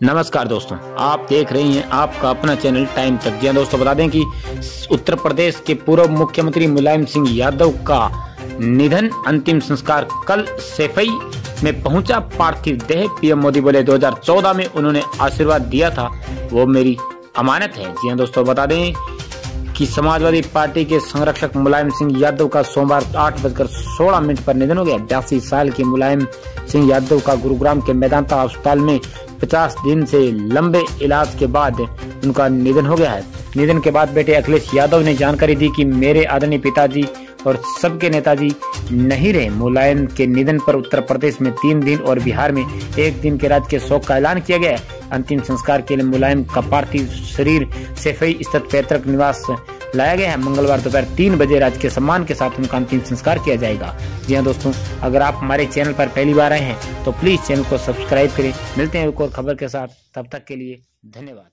नमस्कार दोस्तों, आप देख रहे हैं आपका अपना चैनल टाइम तक। जी हाँ दोस्तों, बता दें कि उत्तर प्रदेश के पूर्व मुख्यमंत्री मुलायम सिंह यादव का निधन अंतिम संस्कार कल सेफई में पहुँचा। पार्थिव देह पीएम मोदी बोले 2014 में उन्होंने आशीर्वाद दिया था, वो मेरी अमानत है। जी हाँ दोस्तों, बता दें कि समाजवादी पार्टी के संरक्षक मुलायम सिंह यादव का सोमवार आठ बजकर सोलह मिनट पर निधन हो गया। बयासी साल के मुलायम सिंह यादव का गुरुग्राम के मैदानता अस्पताल में 50 दिन से लंबे इलाज के बाद उनका निधन हो गया है। निधन के बाद बेटे अखिलेश यादव ने जानकारी दी कि मेरे आदरणीय पिताजी और सबके नेताजी नहीं रहे। मुलायम के निधन पर उत्तर प्रदेश में तीन दिन और बिहार में एक दिन के राज्य के शोक का ऐलान किया गया है। अंतिम संस्कार के लिए मुलायम का पार्थिव शरीर सेफई स्थित पैतृक निवास लाया गया है। मंगलवार दोपहर तीन बजे राजकीय सम्मान के साथ उनका अंतिम संस्कार किया जाएगा। जी हाँ दोस्तों, अगर आप हमारे चैनल पर पहली बार आए हैं तो प्लीज़ चैनल को सब्सक्राइब करें। मिलते हैं एक और खबर के साथ। तब तक के लिए धन्यवाद।